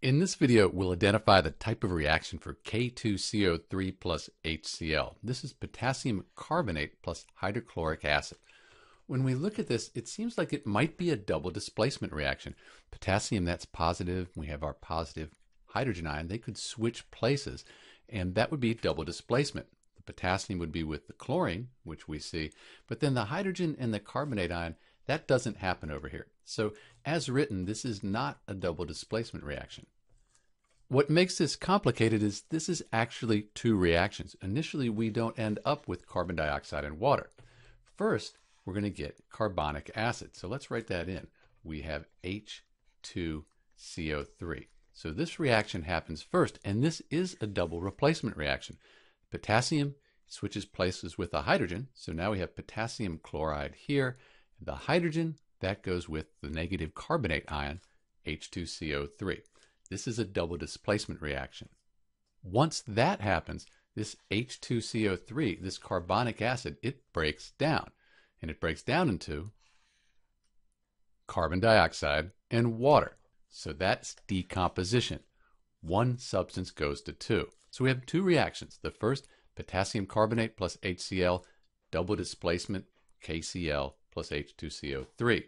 In this video, we'll identify the type of reaction for K2CO3 plus HCl. This is potassium carbonate plus hydrochloric acid. When we look at this, it seems like it might be a double displacement reaction. Potassium, that's positive. We have our positive hydrogen ion. They could switch places, and that would be double displacement. The potassium would be with the chlorine, which we see, but then the hydrogen and the carbonate ion, that doesn't happen over here. So as written, this is not a double displacement reaction. What makes this complicated is this is actually two reactions. Initially, we don't end up with carbon dioxide and water. First, we're going to get carbonic acid. So let's write that in. We have H2CO3. So this reaction happens first, and this is a double replacement reaction. Potassium switches places with the hydrogen, so now we have potassium chloride here, the hydrogen, that goes with the negative carbonate ion, H2CO3. This is a double displacement reaction. Once that happens, this H2CO3, this carbonic acid, it breaks down. And it breaks down into carbon dioxide and water. So that's decomposition. One substance goes to two. So we have two reactions. The first, potassium carbonate plus HCl, double displacement, KCl plus H2CO3.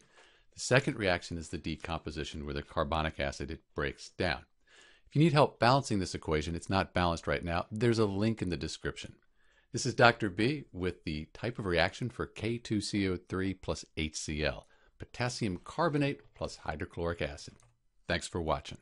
The second reaction is the decomposition where the carbonic acid it breaks down. If you need help balancing this equation, it's not balanced right now, there's a link in the description. This is Dr. B with the type of reaction for K2CO3 plus HCl, potassium carbonate plus hydrochloric acid. Thanks for watching.